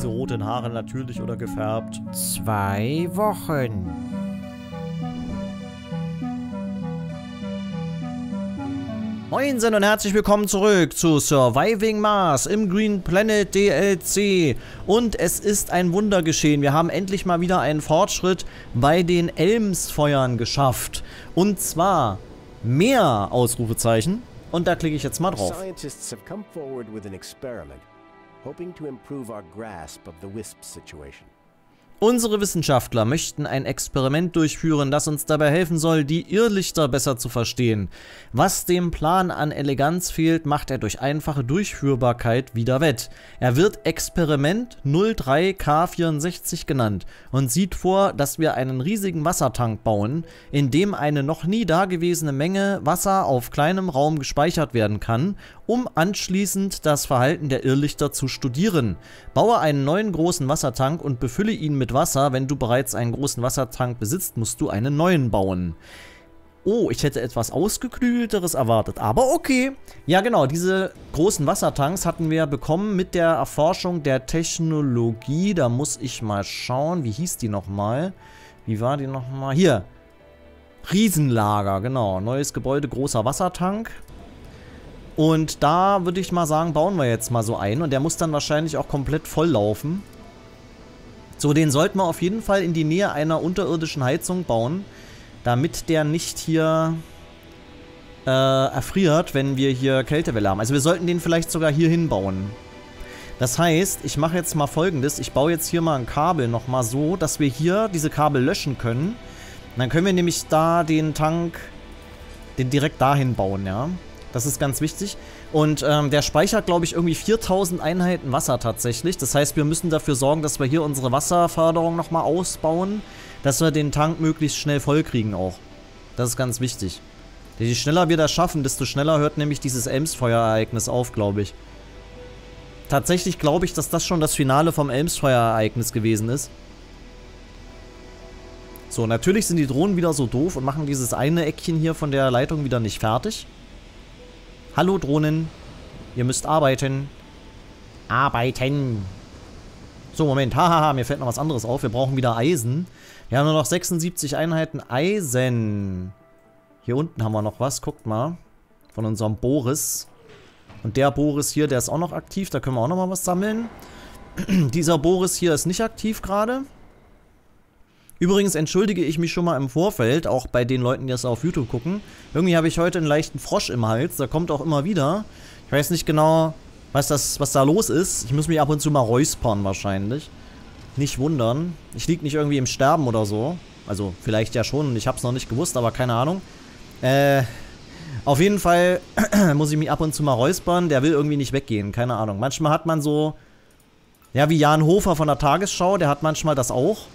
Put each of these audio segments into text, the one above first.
diese roten Haare natürlich oder gefärbt? Zwei Wochen. Moinsen und herzlich willkommen zurück zu Surviving Mars im Green Planet DLC. Und es ist ein Wunder geschehen. Wir haben endlich mal wieder einen Fortschritt bei den Elmsfeuern geschafft. Und zwar mehr Ausrufezeichen. Und da klicke ich jetzt mal drauf. Scientists have come forward with an experiment, hoping to improve our grasp of the WISP situation. Unsere Wissenschaftler möchten ein Experiment durchführen, das uns dabei helfen soll, die Irrlichter besser zu verstehen. Was dem Plan an Eleganz fehlt, macht er durch einfache Durchführbarkeit wieder wett. Er wird Experiment 03K64 genannt und sieht vor, dass wir einen riesigen Wassertank bauen, in dem eine noch nie dagewesene Menge Wasser auf kleinem Raum gespeichert werden kann, um anschließend das Verhalten der Irrlichter zu studieren. Baue einen neuen großen Wassertank und befülle ihn mit Wasser. Wenn du bereits einen großen Wassertank besitzt, musst du einen neuen bauen. Oh, ich hätte etwas ausgeklügelteres erwartet, aber okay. Ja genau, diese großen Wassertanks hatten wir bekommen mit der Erforschung der Technologie. Da muss ich mal schauen, wie hieß die nochmal? Wie war die nochmal? Hier, Riesenlager, genau. Neues Gebäude, großer Wassertank. Und da würde ich mal sagen, bauen wir jetzt mal so ein. Und der muss dann wahrscheinlich auch komplett voll laufen. So, den sollten wir auf jeden Fall in die Nähe einer unterirdischen Heizung bauen, damit der nicht hier äh, erfriert, wenn wir hier Kältewelle haben. Also wir sollten den vielleicht sogar hier hinbauen. Das heißt, ich mache jetzt mal folgendes. Ich baue jetzt hier mal ein Kabel nochmal so, dass wir hier diese Kabel löschen können. Und dann können wir nämlich da den Tank, den direkt dahin bauen, ja. Das ist ganz wichtig. Und ähm, der speichert, glaube ich, irgendwie 4000 Einheiten Wasser tatsächlich. Das heißt, wir müssen dafür sorgen, dass wir hier unsere Wasserförderung nochmal ausbauen, dass wir den Tank möglichst schnell voll kriegen auch. Das ist ganz wichtig. Je schneller wir das schaffen, desto schneller hört nämlich dieses Elmsfeuerereignis auf, glaube ich. Tatsächlich glaube ich, dass das schon das Finale vom Elmsfeuerereignis gewesen ist. So, natürlich sind die Drohnen wieder so doof und machen dieses eine Eckchen hier von der Leitung wieder nicht fertig. Hallo Drohnen. Ihr müsst arbeiten. Arbeiten. So, Moment. Hahaha, mir fällt noch was anderes auf. Wir brauchen wieder Eisen. Wir haben nur noch 76 Einheiten Eisen. Hier unten haben wir noch was. Guckt mal. Von unserem Boris. Und der Boris hier, der ist auch noch aktiv. Da können wir auch noch mal was sammeln. Dieser Boris hier ist nicht aktiv gerade. Übrigens entschuldige ich mich schon mal im Vorfeld, auch bei den Leuten, die das auf YouTube gucken. Irgendwie habe ich heute einen leichten Frosch im Hals, der kommt auch immer wieder. Ich weiß nicht genau, was, das, was da los ist. Ich muss mich ab und zu mal räuspern wahrscheinlich. Nicht wundern. Ich liege nicht irgendwie im Sterben oder so. Also vielleicht ja schon, ich habe es noch nicht gewusst, aber keine Ahnung. Äh, auf jeden Fall muss ich mich ab und zu mal räuspern. Der will irgendwie nicht weggehen, keine Ahnung. Manchmal hat man so, ja wie Jan Hofer von der Tagesschau, der hat manchmal das auch.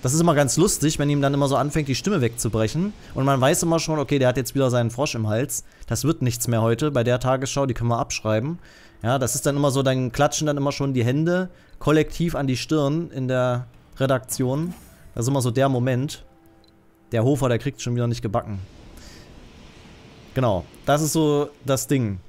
Das ist immer ganz lustig, wenn ihm dann immer so anfängt, die Stimme wegzubrechen. Und man weiß immer schon, okay, der hat jetzt wieder seinen Frosch im Hals. Das wird nichts mehr heute bei der Tagesschau, die können wir abschreiben. Ja, das ist dann immer so, dann klatschen dann immer schon die Hände kollektiv an die Stirn in der Redaktion. Das ist immer so der Moment. Der Hofer, der kriegt schon wieder nicht gebacken. Genau, das ist so das Ding.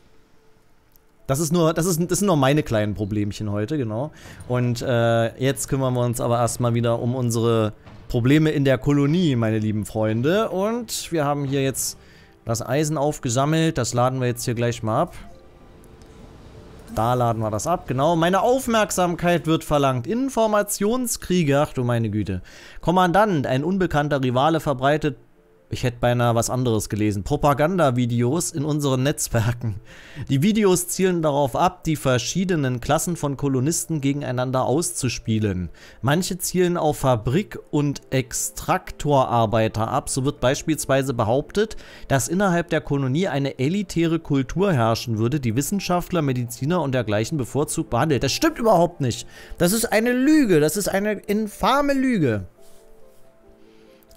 Das ist nur, das ist, das sind nur meine kleinen Problemchen heute, genau. Und äh, jetzt kümmern wir uns aber erstmal wieder um unsere Probleme in der Kolonie, meine lieben Freunde. Und wir haben hier jetzt das Eisen aufgesammelt. Das laden wir jetzt hier gleich mal ab. Da laden wir das ab, genau. Meine Aufmerksamkeit wird verlangt. Informationskriege, ach du meine Güte. Kommandant, ein unbekannter Rivale verbreitet ich hätte beinahe was anderes gelesen. Propagandavideos in unseren Netzwerken. Die Videos zielen darauf ab, die verschiedenen Klassen von Kolonisten gegeneinander auszuspielen. Manche zielen auf Fabrik- und Extraktorarbeiter ab. So wird beispielsweise behauptet, dass innerhalb der Kolonie eine elitäre Kultur herrschen würde, die Wissenschaftler, Mediziner und dergleichen bevorzugt behandelt. Das stimmt überhaupt nicht. Das ist eine Lüge. Das ist eine infame Lüge.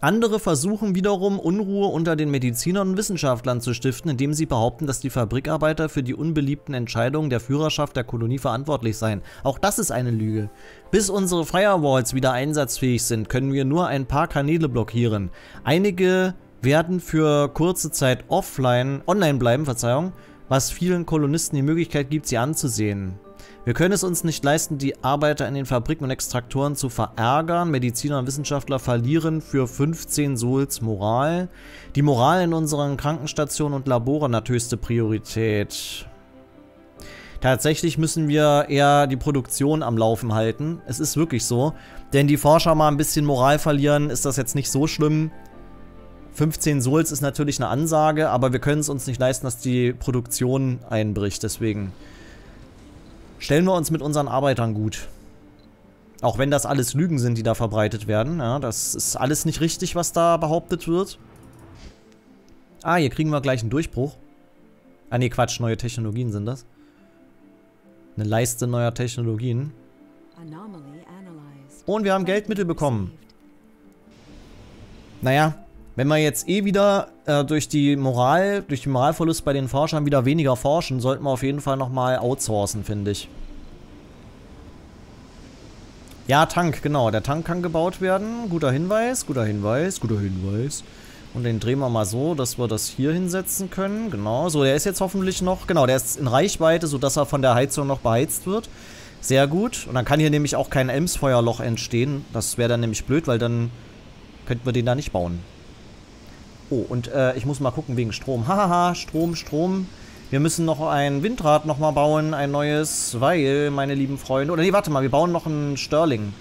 Andere versuchen wiederum Unruhe unter den Medizinern und Wissenschaftlern zu stiften, indem sie behaupten, dass die Fabrikarbeiter für die unbeliebten Entscheidungen der Führerschaft der Kolonie verantwortlich seien. Auch das ist eine Lüge. Bis unsere Firewalls wieder einsatzfähig sind, können wir nur ein paar Kanäle blockieren. Einige werden für kurze Zeit offline, online bleiben, Verzeihung, was vielen Kolonisten die Möglichkeit gibt, sie anzusehen. Wir können es uns nicht leisten, die Arbeiter in den Fabriken und Extraktoren zu verärgern. Mediziner und Wissenschaftler verlieren für 15 Souls Moral. Die Moral in unseren Krankenstationen und Laboren hat höchste Priorität. Tatsächlich müssen wir eher die Produktion am Laufen halten. Es ist wirklich so. Denn die Forscher mal ein bisschen Moral verlieren, ist das jetzt nicht so schlimm. 15 Souls ist natürlich eine Ansage, aber wir können es uns nicht leisten, dass die Produktion einbricht. Deswegen stellen wir uns mit unseren Arbeitern gut. Auch wenn das alles Lügen sind, die da verbreitet werden. Ja, das ist alles nicht richtig, was da behauptet wird. Ah, hier kriegen wir gleich einen Durchbruch. Ah ne, Quatsch, neue Technologien sind das. Eine Leiste neuer Technologien. Und wir haben Geldmittel bekommen. Naja, wenn wir jetzt eh wieder äh, durch die Moral, durch den Moralverlust bei den Forschern wieder weniger forschen, sollten wir auf jeden Fall nochmal outsourcen, finde ich. Ja, Tank, genau. Der Tank kann gebaut werden. Guter Hinweis, guter Hinweis, guter Hinweis. Und den drehen wir mal so, dass wir das hier hinsetzen können. Genau, so, der ist jetzt hoffentlich noch, genau, der ist in Reichweite, sodass er von der Heizung noch beheizt wird. Sehr gut. Und dann kann hier nämlich auch kein Elmsfeuerloch entstehen. Das wäre dann nämlich blöd, weil dann könnten wir den da nicht bauen. Oh, und äh, ich muss mal gucken wegen Strom. Hahaha, Strom, Strom. Wir müssen noch ein Windrad nochmal bauen, ein neues, weil, meine lieben Freunde... Oder nee, warte mal, wir bauen noch ein Sterling.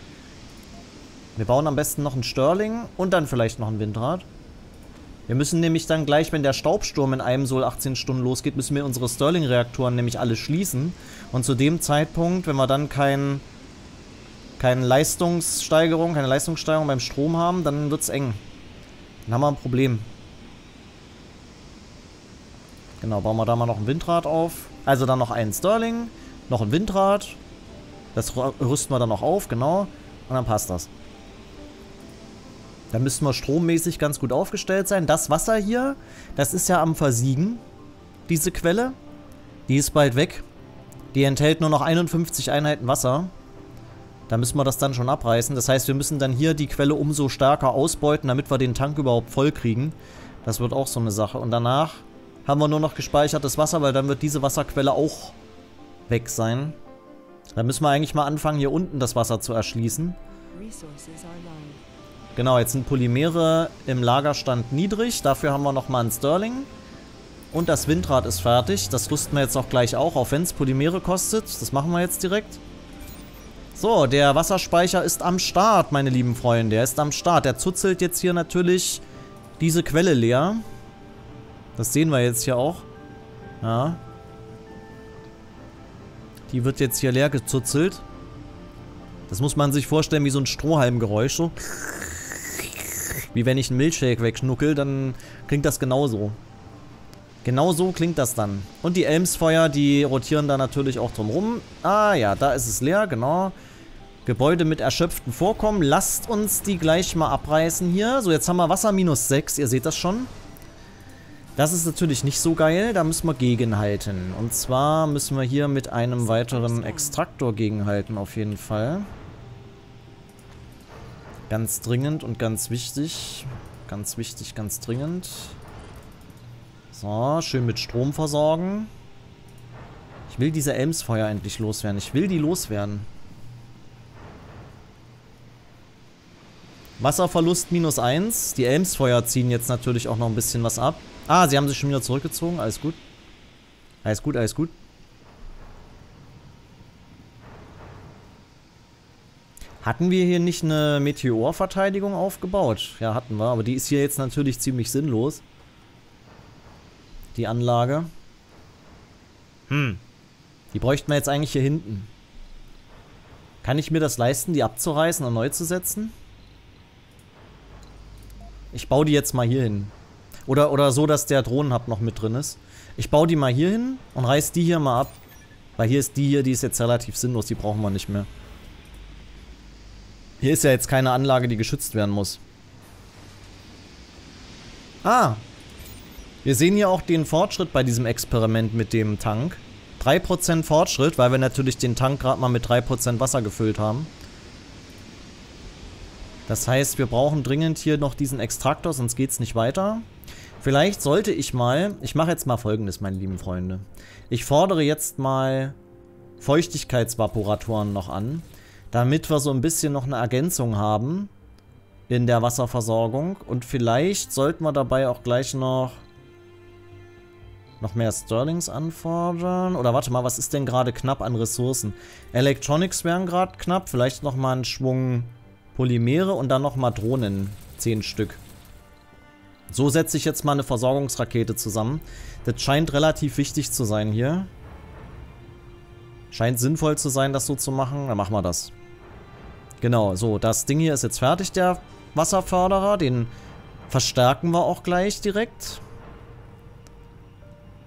Wir bauen am besten noch ein Sterling und dann vielleicht noch ein Windrad. Wir müssen nämlich dann gleich, wenn der Staubsturm in einem Sol 18 Stunden losgeht, müssen wir unsere Sterling-Reaktoren nämlich alle schließen. Und zu dem Zeitpunkt, wenn wir dann kein, keine Leistungssteigerung, keine Leistungssteigerung beim Strom haben, dann wird es eng. Dann haben wir ein Problem. Genau, bauen wir da mal noch ein Windrad auf. Also dann noch einen Sterling, noch ein Windrad. Das rüsten wir dann noch auf, genau. Und dann passt das. Dann müssten wir strommäßig ganz gut aufgestellt sein. Das Wasser hier, das ist ja am Versiegen. Diese Quelle. Die ist bald weg. Die enthält nur noch 51 Einheiten Wasser. Da müssen wir das dann schon abreißen. Das heißt, wir müssen dann hier die Quelle umso stärker ausbeuten, damit wir den Tank überhaupt voll kriegen. Das wird auch so eine Sache. Und danach haben wir nur noch gespeichertes Wasser, weil dann wird diese Wasserquelle auch weg sein. Dann müssen wir eigentlich mal anfangen, hier unten das Wasser zu erschließen. Genau, jetzt sind Polymere im Lagerstand niedrig. Dafür haben wir nochmal einen Sterling. Und das Windrad ist fertig. Das rüsten wir jetzt auch gleich auch, auch wenn es Polymere kostet. Das machen wir jetzt direkt. So, der Wasserspeicher ist am Start, meine lieben Freunde. Er ist am Start. Der zuzelt jetzt hier natürlich diese Quelle leer. Das sehen wir jetzt hier auch. Ja. Die wird jetzt hier leer gezuzelt. Das muss man sich vorstellen wie so ein Strohhalmgeräusch. So. Wie wenn ich einen Milchshake wegschnuckel, dann klingt das genauso. Genau so klingt das dann. Und die Elmsfeuer, die rotieren da natürlich auch drumrum. Ah ja, da ist es leer, genau. Gebäude mit erschöpften Vorkommen. Lasst uns die gleich mal abreißen hier. So, jetzt haben wir Wasser minus 6. Ihr seht das schon. Das ist natürlich nicht so geil, da müssen wir gegenhalten. Und zwar müssen wir hier mit einem weiteren Extraktor gegenhalten auf jeden Fall. Ganz dringend und ganz wichtig. Ganz wichtig, ganz dringend. So, schön mit Strom versorgen. Ich will diese Elmsfeuer endlich loswerden. Ich will die loswerden. Wasserverlust minus 1. Die Elmsfeuer ziehen jetzt natürlich auch noch ein bisschen was ab. Ah, sie haben sich schon wieder zurückgezogen. Alles gut. Alles gut, alles gut. Hatten wir hier nicht eine Meteorverteidigung aufgebaut? Ja, hatten wir. Aber die ist hier jetzt natürlich ziemlich sinnlos. Die Anlage. Hm. Die bräuchten wir jetzt eigentlich hier hinten. Kann ich mir das leisten, die abzureißen und neu zu setzen? Ich baue die jetzt mal hier hin. Oder, oder so, dass der Drohnenhub noch mit drin ist. Ich baue die mal hier hin und reiß die hier mal ab. Weil hier ist die hier, die ist jetzt relativ sinnlos, die brauchen wir nicht mehr. Hier ist ja jetzt keine Anlage, die geschützt werden muss. Ah. Wir sehen hier auch den Fortschritt bei diesem Experiment mit dem Tank. 3% Fortschritt, weil wir natürlich den Tank gerade mal mit 3% Wasser gefüllt haben. Das heißt, wir brauchen dringend hier noch diesen Extraktor, sonst geht es nicht weiter. Vielleicht sollte ich mal, ich mache jetzt mal folgendes, meine lieben Freunde. Ich fordere jetzt mal Feuchtigkeitsvaporatoren noch an, damit wir so ein bisschen noch eine Ergänzung haben in der Wasserversorgung. Und vielleicht sollten wir dabei auch gleich noch noch mehr Sterlings anfordern. Oder warte mal, was ist denn gerade knapp an Ressourcen? Electronics wären gerade knapp. Vielleicht nochmal ein Schwung Polymere und dann nochmal Drohnen. Zehn Stück. So setze ich jetzt mal eine Versorgungsrakete zusammen. Das scheint relativ wichtig zu sein hier. Scheint sinnvoll zu sein, das so zu machen. Dann machen wir das. Genau, so, das Ding hier ist jetzt fertig, der Wasserförderer. Den verstärken wir auch gleich direkt.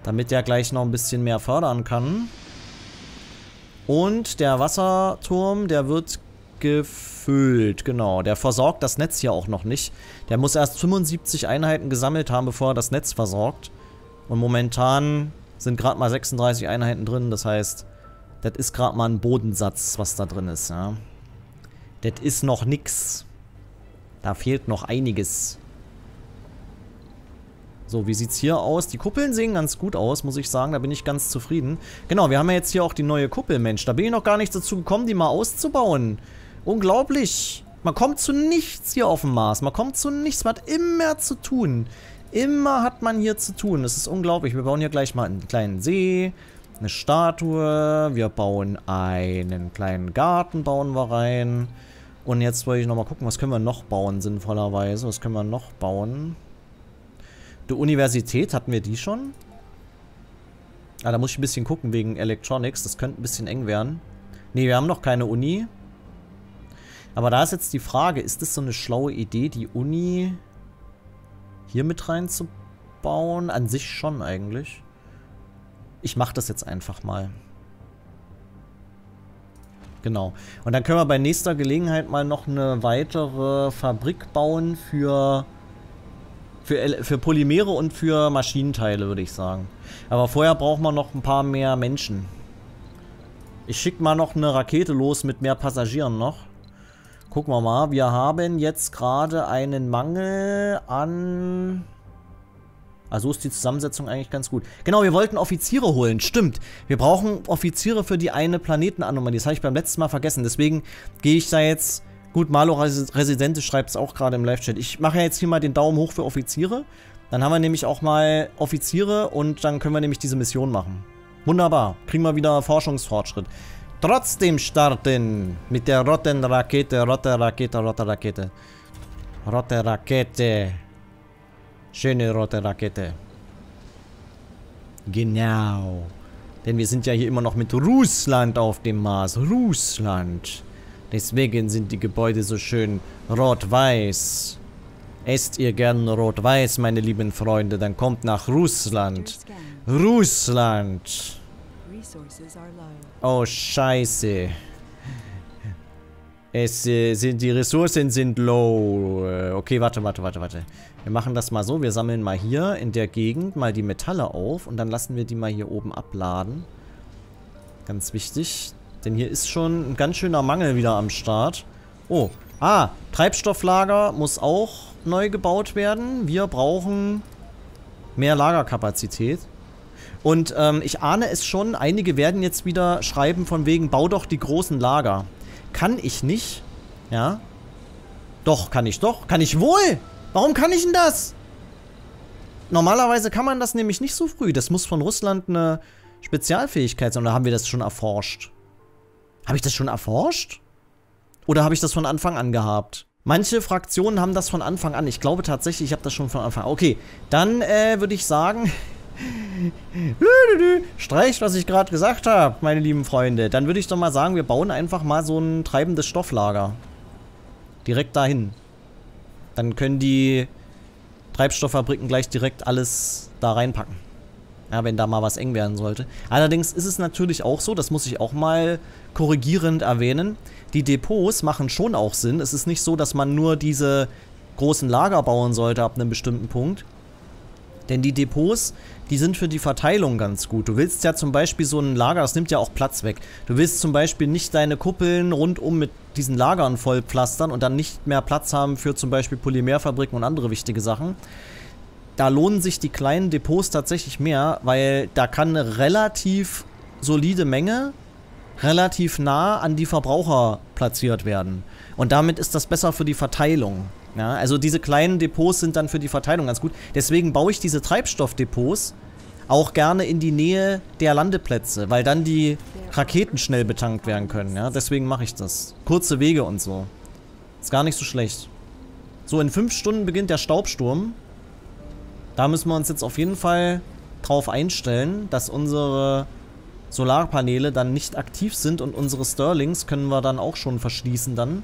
Damit der gleich noch ein bisschen mehr fördern kann. Und der Wasserturm, der wird gefüllt. Genau, der versorgt das Netz hier auch noch nicht. Der muss erst 75 Einheiten gesammelt haben, bevor er das Netz versorgt. Und momentan sind gerade mal 36 Einheiten drin. Das heißt, das ist gerade mal ein Bodensatz, was da drin ist. Ja. Das ist noch nix. Da fehlt noch einiges. So, wie sieht's hier aus? Die Kuppeln sehen ganz gut aus, muss ich sagen. Da bin ich ganz zufrieden. Genau, wir haben ja jetzt hier auch die neue Kuppel, Mensch. Da bin ich noch gar nicht dazu gekommen, die mal auszubauen. Unglaublich. Man kommt zu nichts hier auf dem Mars. Man kommt zu nichts. Man hat immer zu tun. Immer hat man hier zu tun. Das ist unglaublich. Wir bauen hier gleich mal einen kleinen See, eine Statue. Wir bauen einen kleinen Garten, bauen wir rein. Und jetzt wollte ich nochmal gucken, was können wir noch bauen, sinnvollerweise. Was können wir noch bauen? Die Universität, hatten wir die schon? Ah, da muss ich ein bisschen gucken wegen Electronics. Das könnte ein bisschen eng werden. Ne, wir haben noch keine Uni. Aber da ist jetzt die Frage, ist das so eine schlaue Idee, die Uni hier mit reinzubauen? An sich schon eigentlich. Ich mache das jetzt einfach mal. Genau. Und dann können wir bei nächster Gelegenheit mal noch eine weitere Fabrik bauen für, für, für Polymere und für Maschinenteile, würde ich sagen. Aber vorher brauchen wir noch ein paar mehr Menschen. Ich schicke mal noch eine Rakete los mit mehr Passagieren noch. Gucken wir mal. Wir haben jetzt gerade einen Mangel an... Also ist die Zusammensetzung eigentlich ganz gut. Genau, wir wollten Offiziere holen. Stimmt. Wir brauchen Offiziere für die eine Planetenanomalie. Das habe ich beim letzten Mal vergessen. Deswegen gehe ich da jetzt... Gut, Malo Residente schreibt es auch gerade im Live-Chat. Ich mache jetzt hier mal den Daumen hoch für Offiziere. Dann haben wir nämlich auch mal Offiziere und dann können wir nämlich diese Mission machen. Wunderbar. Kriegen wir wieder Forschungsfortschritt trotzdem starten. Mit der roten Rakete, rote Rakete, rote Rakete. Rote Rakete. Schöne rote Rakete. Genau. Denn wir sind ja hier immer noch mit Russland auf dem Mars. Russland. Deswegen sind die Gebäude so schön rot-weiß. Esst ihr gern rot-weiß, meine lieben Freunde, dann kommt nach Russland. Russland. Oh, scheiße. Es äh, sind, die Ressourcen sind low. Äh, okay, warte, warte, warte, warte. Wir machen das mal so. Wir sammeln mal hier in der Gegend mal die Metalle auf und dann lassen wir die mal hier oben abladen. Ganz wichtig. Denn hier ist schon ein ganz schöner Mangel wieder am Start. Oh, ah, Treibstofflager muss auch neu gebaut werden. Wir brauchen mehr Lagerkapazität. Und ähm, ich ahne es schon, einige werden jetzt wieder schreiben von wegen, bau doch die großen Lager. Kann ich nicht. Ja. Doch, kann ich doch. Kann ich wohl. Warum kann ich denn das? Normalerweise kann man das nämlich nicht so früh. Das muss von Russland eine Spezialfähigkeit sein. Oder haben wir das schon erforscht? Habe ich das schon erforscht? Oder habe ich das von Anfang an gehabt? Manche Fraktionen haben das von Anfang an. Ich glaube tatsächlich, ich habe das schon von Anfang an. Okay, dann äh, würde ich sagen, Streicht, was ich gerade gesagt habe, meine lieben Freunde. Dann würde ich doch mal sagen, wir bauen einfach mal so ein treibendes Stofflager. Direkt dahin. Dann können die Treibstofffabriken gleich direkt alles da reinpacken. Ja, wenn da mal was eng werden sollte. Allerdings ist es natürlich auch so, das muss ich auch mal korrigierend erwähnen, die Depots machen schon auch Sinn. Es ist nicht so, dass man nur diese großen Lager bauen sollte ab einem bestimmten Punkt. Denn die Depots, die sind für die Verteilung ganz gut. Du willst ja zum Beispiel so ein Lager, das nimmt ja auch Platz weg. Du willst zum Beispiel nicht deine Kuppeln rundum mit diesen Lagern vollpflastern und dann nicht mehr Platz haben für zum Beispiel Polymerfabriken und andere wichtige Sachen. Da lohnen sich die kleinen Depots tatsächlich mehr, weil da kann eine relativ solide Menge relativ nah an die Verbraucher platziert werden. Und damit ist das besser für die Verteilung. Ja, also diese kleinen Depots sind dann für die Verteilung ganz gut. Deswegen baue ich diese Treibstoffdepots auch gerne in die Nähe der Landeplätze, weil dann die Raketen schnell betankt werden können. Ja, deswegen mache ich das. Kurze Wege und so. Ist gar nicht so schlecht. So, in fünf Stunden beginnt der Staubsturm. Da müssen wir uns jetzt auf jeden Fall drauf einstellen, dass unsere Solarpaneele dann nicht aktiv sind und unsere Sterlings können wir dann auch schon verschließen dann.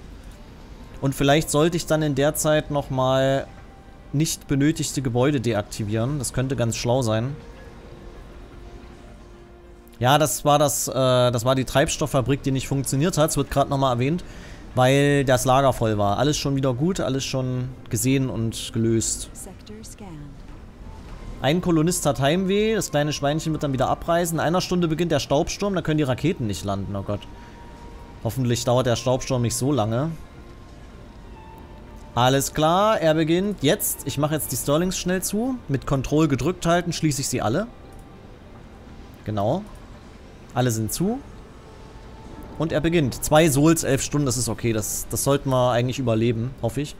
Und vielleicht sollte ich dann in der Zeit nochmal nicht benötigte Gebäude deaktivieren. Das könnte ganz schlau sein. Ja, das war das, äh, das war die Treibstofffabrik, die nicht funktioniert hat. Es wird gerade nochmal erwähnt, weil das Lager voll war. Alles schon wieder gut, alles schon gesehen und gelöst. Ein Kolonist hat Heimweh, das kleine Schweinchen wird dann wieder abreisen. In einer Stunde beginnt der Staubsturm, da können die Raketen nicht landen, oh Gott. Hoffentlich dauert der Staubsturm nicht so lange. Alles klar, er beginnt jetzt. Ich mache jetzt die Sterlings schnell zu. Mit Control gedrückt halten schließe ich sie alle. Genau. Alle sind zu. Und er beginnt. Zwei Souls, elf Stunden, das ist okay. Das, das sollten wir eigentlich überleben, hoffe ich.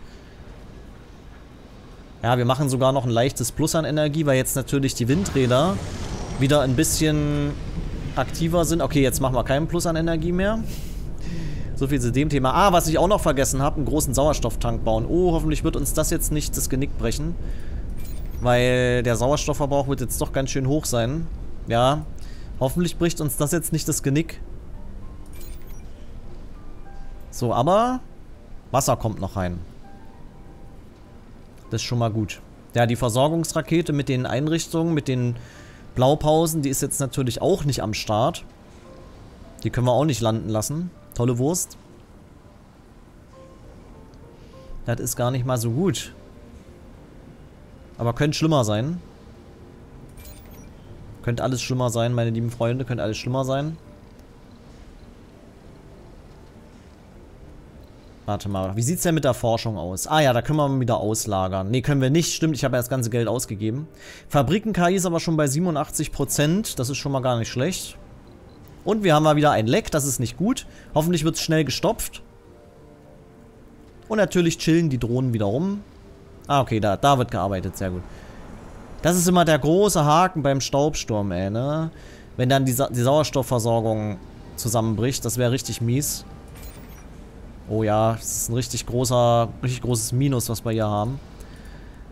Ja, wir machen sogar noch ein leichtes Plus an Energie, weil jetzt natürlich die Windräder wieder ein bisschen aktiver sind. Okay, jetzt machen wir keinen Plus an Energie mehr. So viel zu dem Thema. Ah, was ich auch noch vergessen habe, einen großen Sauerstofftank bauen. Oh, hoffentlich wird uns das jetzt nicht das Genick brechen. Weil der Sauerstoffverbrauch wird jetzt doch ganz schön hoch sein. Ja, hoffentlich bricht uns das jetzt nicht das Genick. So, aber Wasser kommt noch rein. Das ist schon mal gut. Ja, die Versorgungsrakete mit den Einrichtungen, mit den Blaupausen, die ist jetzt natürlich auch nicht am Start. Die können wir auch nicht landen lassen. Tolle Wurst. Das ist gar nicht mal so gut. Aber könnte schlimmer sein. Könnte alles schlimmer sein, meine lieben Freunde. Könnte alles schlimmer sein. Warte mal, wie sieht es denn mit der Forschung aus? Ah ja, da können wir wieder auslagern. Ne, können wir nicht. Stimmt, ich habe ja das ganze Geld ausgegeben. Fabriken-KI ist aber schon bei 87%. Das ist schon mal gar nicht schlecht. Und wir haben mal wieder ein Leck, das ist nicht gut. Hoffentlich wird es schnell gestopft. Und natürlich chillen die Drohnen wieder rum. Ah, okay, da, da wird gearbeitet, sehr gut. Das ist immer der große Haken beim Staubsturm, ey, ne? Wenn dann die, Sa die Sauerstoffversorgung zusammenbricht, das wäre richtig mies. Oh ja, das ist ein richtig großer, richtig großes Minus, was wir hier haben.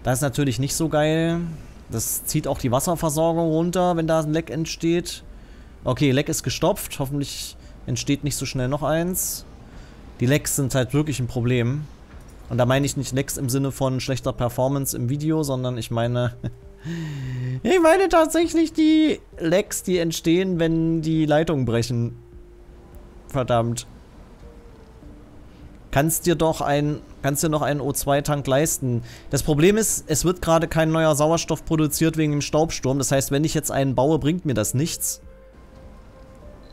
Das ist natürlich nicht so geil. Das zieht auch die Wasserversorgung runter, wenn da ein Leck entsteht. Okay, Leck ist gestopft. Hoffentlich entsteht nicht so schnell noch eins. Die Lecks sind halt wirklich ein Problem. Und da meine ich nicht Lecks im Sinne von schlechter Performance im Video, sondern ich meine... ich meine tatsächlich die Lecks, die entstehen, wenn die Leitungen brechen. Verdammt. Kannst dir doch ein, kannst dir noch einen O2-Tank leisten. Das Problem ist, es wird gerade kein neuer Sauerstoff produziert wegen dem Staubsturm. Das heißt, wenn ich jetzt einen baue, bringt mir das nichts.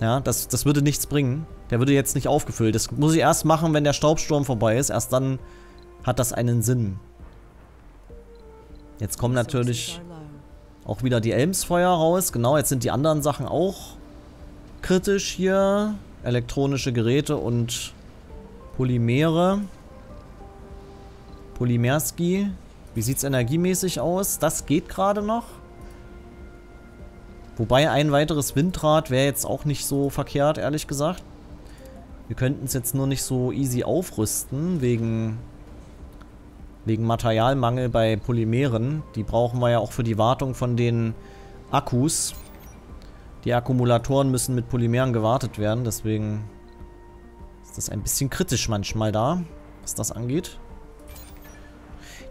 Ja, das, das würde nichts bringen. Der würde jetzt nicht aufgefüllt. Das muss ich erst machen, wenn der Staubsturm vorbei ist. Erst dann hat das einen Sinn. Jetzt kommen natürlich auch wieder die Elmsfeuer raus. Genau, jetzt sind die anderen Sachen auch kritisch hier. Elektronische Geräte und Polymere. Polymerski. Wie sieht es energiemäßig aus? Das geht gerade noch. Wobei ein weiteres Windrad wäre jetzt auch nicht so verkehrt, ehrlich gesagt. Wir könnten es jetzt nur nicht so easy aufrüsten, wegen, wegen Materialmangel bei Polymeren. Die brauchen wir ja auch für die Wartung von den Akkus. Die Akkumulatoren müssen mit Polymeren gewartet werden, deswegen ist das ein bisschen kritisch manchmal da, was das angeht.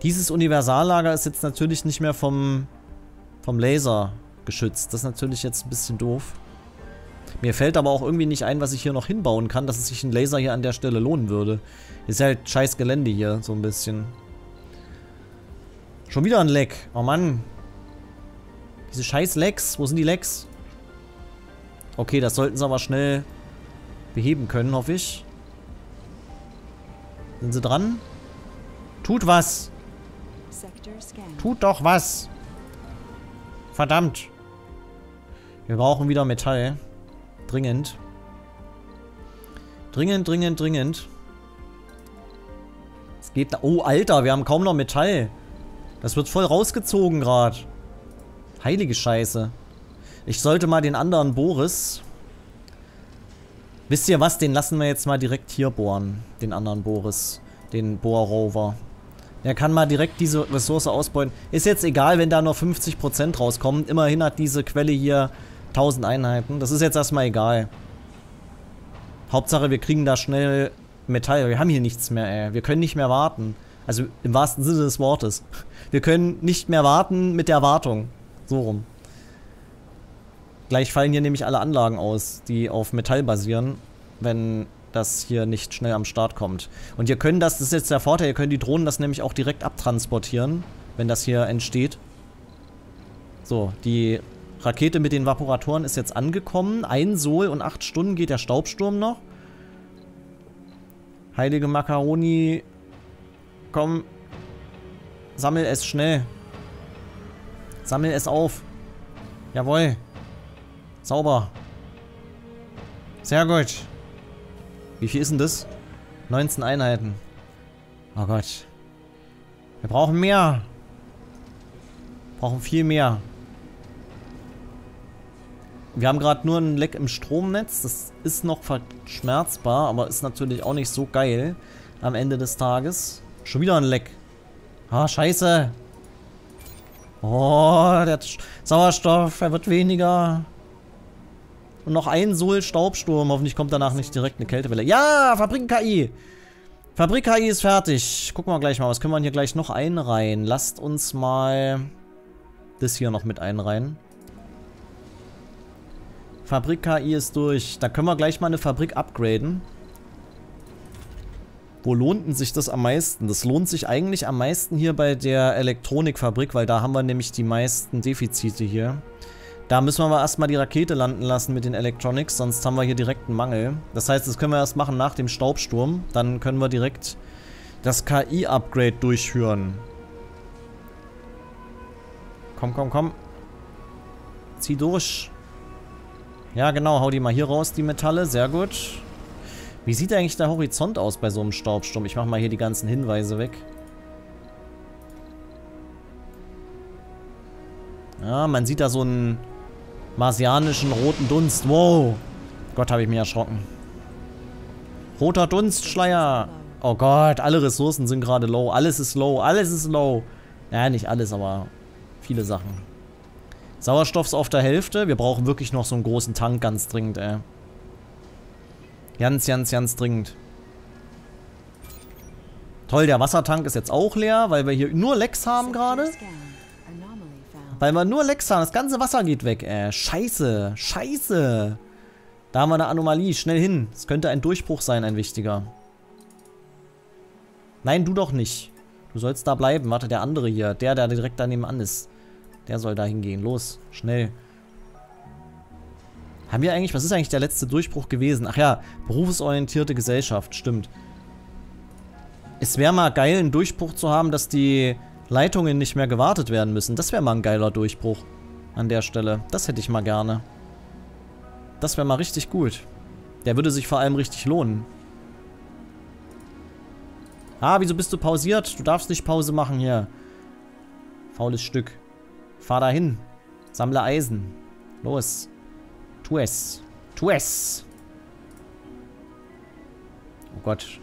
Dieses Universallager ist jetzt natürlich nicht mehr vom, vom Laser geschützt. Das ist natürlich jetzt ein bisschen doof. Mir fällt aber auch irgendwie nicht ein, was ich hier noch hinbauen kann, dass es sich ein Laser hier an der Stelle lohnen würde. Ist halt scheiß Gelände hier, so ein bisschen. Schon wieder ein Leck. Oh Mann. Diese scheiß Lecks. Wo sind die Lecks? Okay, das sollten sie aber schnell beheben können, hoffe ich. Sind sie dran? Tut was. Tut doch was. Verdammt. Wir brauchen wieder Metall. Dringend. Dringend, dringend, dringend. Es geht da. Oh, Alter, wir haben kaum noch Metall. Das wird voll rausgezogen gerade. Heilige Scheiße. Ich sollte mal den anderen Boris... Wisst ihr was? Den lassen wir jetzt mal direkt hier bohren. Den anderen Boris. Den Bohrrover. Der kann mal direkt diese Ressource ausbeuten. Ist jetzt egal, wenn da nur 50% rauskommen. Immerhin hat diese Quelle hier 1000 Einheiten. Das ist jetzt erstmal egal. Hauptsache, wir kriegen da schnell Metall. Wir haben hier nichts mehr, ey. Wir können nicht mehr warten. Also im wahrsten Sinne des Wortes. Wir können nicht mehr warten mit der Wartung. So rum. Gleich fallen hier nämlich alle Anlagen aus, die auf Metall basieren, wenn das hier nicht schnell am Start kommt. Und ihr könnt das, das ist jetzt der Vorteil, ihr könnt die Drohnen das nämlich auch direkt abtransportieren, wenn das hier entsteht. So, die Rakete mit den Vaporatoren ist jetzt angekommen. Ein Sol und acht Stunden geht der Staubsturm noch. Heilige Macaroni. Komm. Sammel es schnell. Sammel es auf. Jawohl. Sauber. Sehr gut. Wie viel ist denn das? 19 Einheiten. Oh Gott. Wir brauchen mehr. Wir brauchen viel mehr. Wir haben gerade nur ein Leck im Stromnetz. Das ist noch verschmerzbar, aber ist natürlich auch nicht so geil am Ende des Tages. Schon wieder ein Leck. Ah, scheiße. Oh, der Sauerstoff, er wird weniger. Und noch ein Sol-Staubsturm. Hoffentlich kommt danach nicht direkt eine Kältewelle. Ja, Fabrik-KI. Fabrik-KI ist fertig. Gucken wir gleich mal. Was können wir hier gleich noch einreihen? Lasst uns mal das hier noch mit einreihen. Fabrik-KI ist durch. Da können wir gleich mal eine Fabrik upgraden. Wo lohnt sich das am meisten? Das lohnt sich eigentlich am meisten hier bei der Elektronikfabrik, weil da haben wir nämlich die meisten Defizite hier. Da müssen wir aber erstmal die Rakete landen lassen mit den Electronics, sonst haben wir hier direkt einen Mangel. Das heißt, das können wir erst machen nach dem Staubsturm. Dann können wir direkt das KI-Upgrade durchführen. Komm, komm, komm. Zieh durch. Ja, genau. Hau die mal hier raus, die Metalle. Sehr gut. Wie sieht eigentlich der Horizont aus bei so einem Staubsturm? Ich mach mal hier die ganzen Hinweise weg. Ja, man sieht da so einen marsianischen roten Dunst. Wow. Gott, habe ich mich erschrocken. Roter Dunstschleier. Oh Gott, alle Ressourcen sind gerade low. Alles ist low, alles ist low. Ja, nicht alles, aber viele Sachen. Sauerstoff ist auf der Hälfte. Wir brauchen wirklich noch so einen großen Tank ganz dringend, ey. Ganz, ganz, ganz dringend. Toll, der Wassertank ist jetzt auch leer, weil wir hier nur Lecks haben gerade. Weil wir nur Lecks haben. Das ganze Wasser geht weg, ey. Scheiße. Scheiße. Da haben wir eine Anomalie. Schnell hin. Es könnte ein Durchbruch sein, ein wichtiger. Nein, du doch nicht. Du sollst da bleiben. Warte, der andere hier. Der, der direkt daneben an ist. Der soll da hingehen. Los. Schnell. Haben wir eigentlich... Was ist eigentlich der letzte Durchbruch gewesen? Ach ja. Berufsorientierte Gesellschaft. Stimmt. Es wäre mal geil, einen Durchbruch zu haben, dass die Leitungen nicht mehr gewartet werden müssen. Das wäre mal ein geiler Durchbruch an der Stelle. Das hätte ich mal gerne. Das wäre mal richtig gut. Der würde sich vor allem richtig lohnen. Ah, wieso bist du pausiert? Du darfst nicht Pause machen hier. Faules Stück. Fahr dahin. Sammle Eisen. Los. Tu es. Tu es. Oh Gott.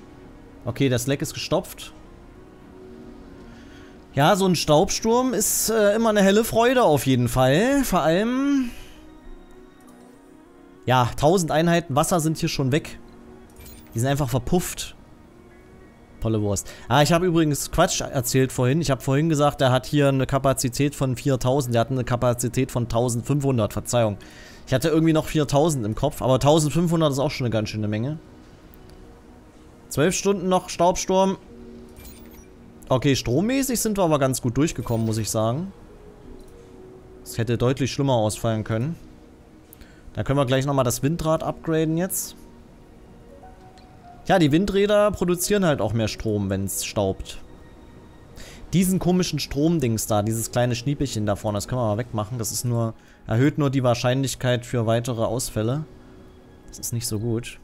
Okay, das Leck ist gestopft. Ja, so ein Staubsturm ist äh, immer eine helle Freude auf jeden Fall. Vor allem... Ja, 1000 Einheiten Wasser sind hier schon weg. Die sind einfach verpufft. Tolle Wurst. Ah, ich habe übrigens Quatsch erzählt vorhin. Ich habe vorhin gesagt, er hat hier eine Kapazität von 4000. Der hat eine Kapazität von 1500. Verzeihung. Ich hatte irgendwie noch 4000 im Kopf. Aber 1500 ist auch schon eine ganz schöne Menge. 12 Stunden noch Staubsturm. Okay, strommäßig sind wir aber ganz gut durchgekommen, muss ich sagen. Es hätte deutlich schlimmer ausfallen können. Da können wir gleich nochmal das Windrad upgraden jetzt. Ja, die Windräder produzieren halt auch mehr Strom, wenn es staubt. Diesen komischen Stromdings da, dieses kleine Schniepelchen da vorne, das können wir mal wegmachen. Das ist nur, erhöht nur die Wahrscheinlichkeit für weitere Ausfälle. Das ist nicht so gut.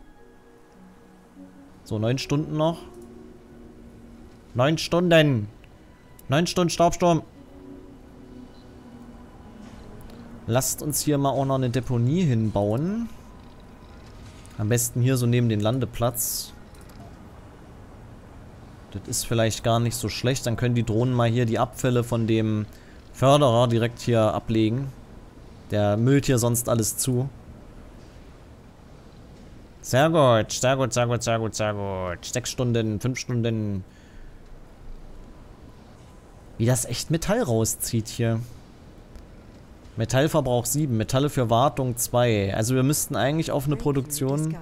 So, neun Stunden noch. Neun Stunden. Neun Stunden Staubsturm. Lasst uns hier mal auch noch eine Deponie hinbauen. Am besten hier so neben den Landeplatz. Das ist vielleicht gar nicht so schlecht. Dann können die Drohnen mal hier die Abfälle von dem Förderer direkt hier ablegen. Der müllt hier sonst alles zu. Sehr gut, sehr gut, sehr gut, sehr gut, sehr gut. Sechs Stunden, fünf Stunden. Wie das echt Metall rauszieht hier. Metallverbrauch 7, Metalle für Wartung 2. Also wir müssten eigentlich auf eine Produktion...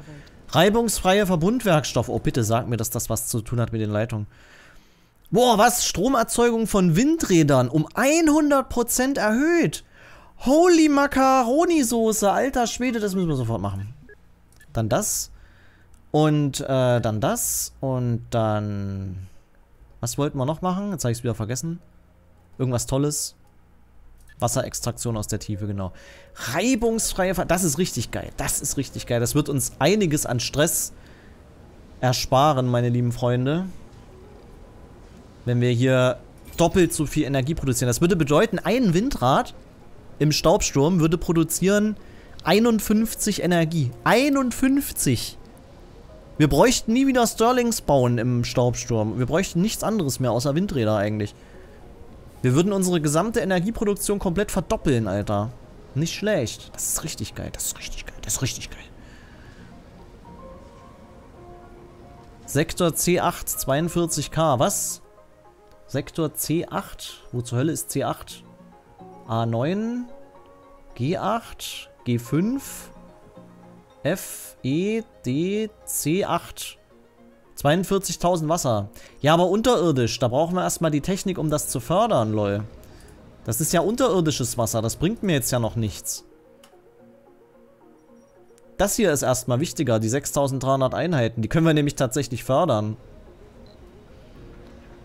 Reibungsfreie Verbundwerkstoff. Oh, bitte sag mir, dass das was zu tun hat mit den Leitungen. Boah, was? Stromerzeugung von Windrädern um 100% erhöht. Holy Macaroni-Soße. Alter Schwede, das müssen wir sofort machen. Dann das. Und äh, dann das. Und dann... Was wollten wir noch machen? Jetzt habe ich es wieder vergessen. Irgendwas Tolles. Wasserextraktion aus der Tiefe, genau. Reibungsfreie Ver Das ist richtig geil. Das ist richtig geil. Das wird uns einiges an Stress ersparen, meine lieben Freunde. Wenn wir hier doppelt so viel Energie produzieren. Das würde bedeuten, ein Windrad im Staubsturm würde produzieren 51 Energie. 51! Wir bräuchten nie wieder Sterlings bauen im Staubsturm. Wir bräuchten nichts anderes mehr außer Windräder eigentlich. Wir würden unsere gesamte Energieproduktion komplett verdoppeln, Alter. Nicht schlecht. Das ist richtig geil. Das ist richtig geil. Das ist richtig geil. Sektor C8, 42k. Was? Sektor C8? Wo zur Hölle ist C8? A9? G8? G5? F, E, D, C8. 42.000 Wasser. Ja, aber unterirdisch. Da brauchen wir erstmal die Technik, um das zu fördern, lol. Das ist ja unterirdisches Wasser. Das bringt mir jetzt ja noch nichts. Das hier ist erstmal wichtiger, die 6300 Einheiten. Die können wir nämlich tatsächlich fördern.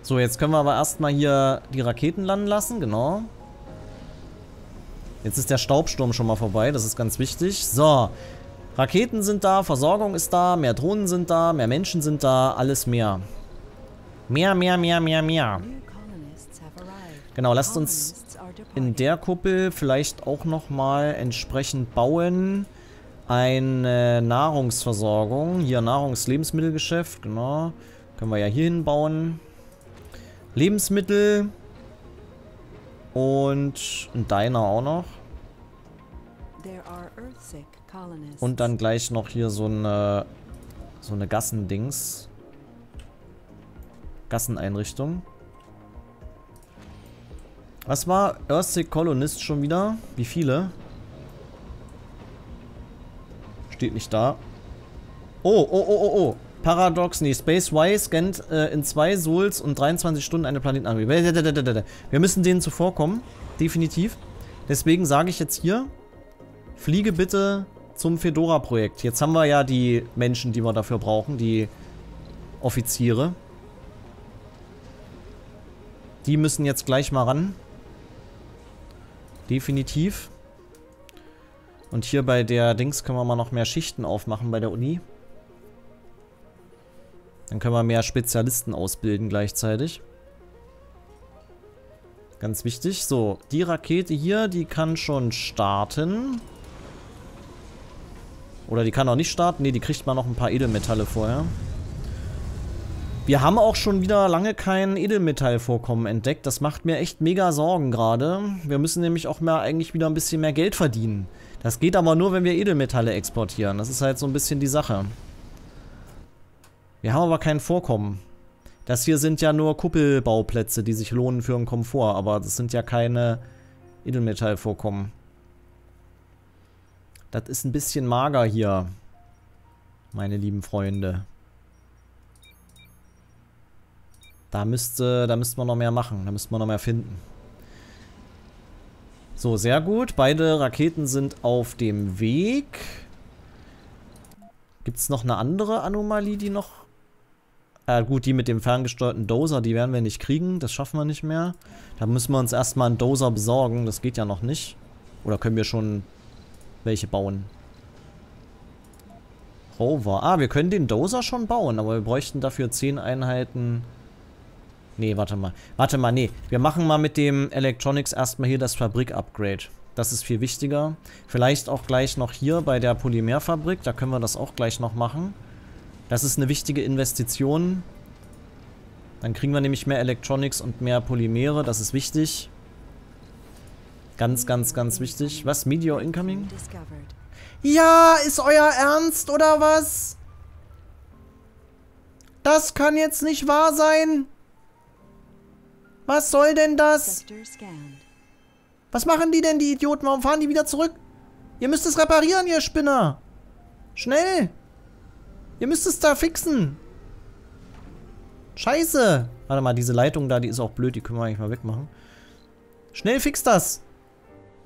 So, jetzt können wir aber erstmal hier die Raketen landen lassen, genau. Jetzt ist der Staubsturm schon mal vorbei, das ist ganz wichtig. So, Raketen sind da, Versorgung ist da, mehr Drohnen sind da, mehr Menschen sind da, alles mehr. Mehr, mehr, mehr, mehr, mehr. Genau, lasst uns in der Kuppel vielleicht auch nochmal entsprechend bauen. Eine Nahrungsversorgung. Hier Nahrungs-Lebensmittelgeschäft, genau. Können wir ja hier hinbauen. Lebensmittel. Und ein Diner auch noch. Und dann gleich noch hier so eine, so eine Gassendings. Gasseneinrichtung. Was war Earthsick Colonist schon wieder? Wie viele? Steht nicht da. Oh, oh, oh, oh, oh. Paradox, nee, Space Y scannt äh, in zwei Souls und 23 Stunden eine Planetenanwendung. Wir müssen denen zuvorkommen. Definitiv. Deswegen sage ich jetzt hier, fliege bitte zum Fedora-Projekt. Jetzt haben wir ja die Menschen, die wir dafür brauchen, die Offiziere. Die müssen jetzt gleich mal ran. Definitiv. Und hier bei der Dings können wir mal noch mehr Schichten aufmachen bei der Uni. Dann können wir mehr Spezialisten ausbilden gleichzeitig. Ganz wichtig. So, die Rakete hier, die kann schon starten. Oder die kann auch nicht starten. Ne, die kriegt mal noch ein paar Edelmetalle vorher. Wir haben auch schon wieder lange kein Edelmetallvorkommen entdeckt. Das macht mir echt mega Sorgen gerade. Wir müssen nämlich auch mal eigentlich wieder ein bisschen mehr Geld verdienen. Das geht aber nur, wenn wir Edelmetalle exportieren. Das ist halt so ein bisschen die Sache. Wir haben aber kein Vorkommen. Das hier sind ja nur Kuppelbauplätze, die sich lohnen für einen Komfort. Aber das sind ja keine Edelmetallvorkommen. Das ist ein bisschen mager hier. Meine lieben Freunde. Da müsste, da müsste man noch mehr machen. Da müsste man noch mehr finden. So, sehr gut. Beide Raketen sind auf dem Weg. Gibt es noch eine andere Anomalie, die noch... Äh, gut, die mit dem ferngesteuerten Dozer, die werden wir nicht kriegen. Das schaffen wir nicht mehr. Da müssen wir uns erstmal einen Dozer besorgen. Das geht ja noch nicht. Oder können wir schon welche bauen. over. Ah, wir können den Dozer schon bauen, aber wir bräuchten dafür 10 Einheiten... Nee, warte mal. Warte mal, nee. Wir machen mal mit dem Electronics erstmal hier das Fabrik-Upgrade. Das ist viel wichtiger. Vielleicht auch gleich noch hier bei der Polymerfabrik. Da können wir das auch gleich noch machen. Das ist eine wichtige Investition. Dann kriegen wir nämlich mehr Electronics und mehr Polymere. Das ist wichtig. Ganz, ganz, ganz wichtig. Was? Meteor Incoming? Ja, ist euer Ernst oder was? Das kann jetzt nicht wahr sein. Was soll denn das? Was machen die denn, die Idioten? Warum fahren die wieder zurück? Ihr müsst es reparieren, ihr Spinner. Schnell. Ihr müsst es da fixen. Scheiße. Warte mal, diese Leitung da, die ist auch blöd. Die können wir eigentlich mal wegmachen. Schnell fix das.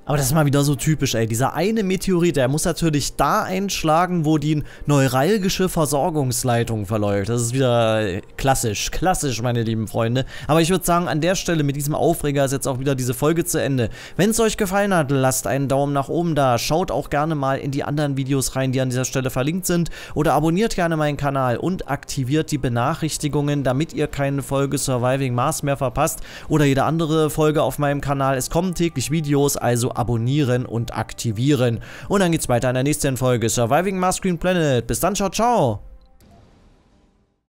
Aber das ist mal wieder so typisch, ey. Dieser eine Meteorit, der muss natürlich da einschlagen, wo die neuralgische Versorgungsleitung verläuft. Das ist wieder klassisch, klassisch, meine lieben Freunde. Aber ich würde sagen, an der Stelle mit diesem Aufreger ist jetzt auch wieder diese Folge zu Ende. Wenn es euch gefallen hat, lasst einen Daumen nach oben da. Schaut auch gerne mal in die anderen Videos rein, die an dieser Stelle verlinkt sind. Oder abonniert gerne meinen Kanal und aktiviert die Benachrichtigungen, damit ihr keine Folge Surviving Mars mehr verpasst. Oder jede andere Folge auf meinem Kanal. Es kommen täglich Videos, also abonnieren und aktivieren. Und dann geht's weiter in der nächsten Folge Surviving Mars Green Planet. Bis dann, ciao, ciao.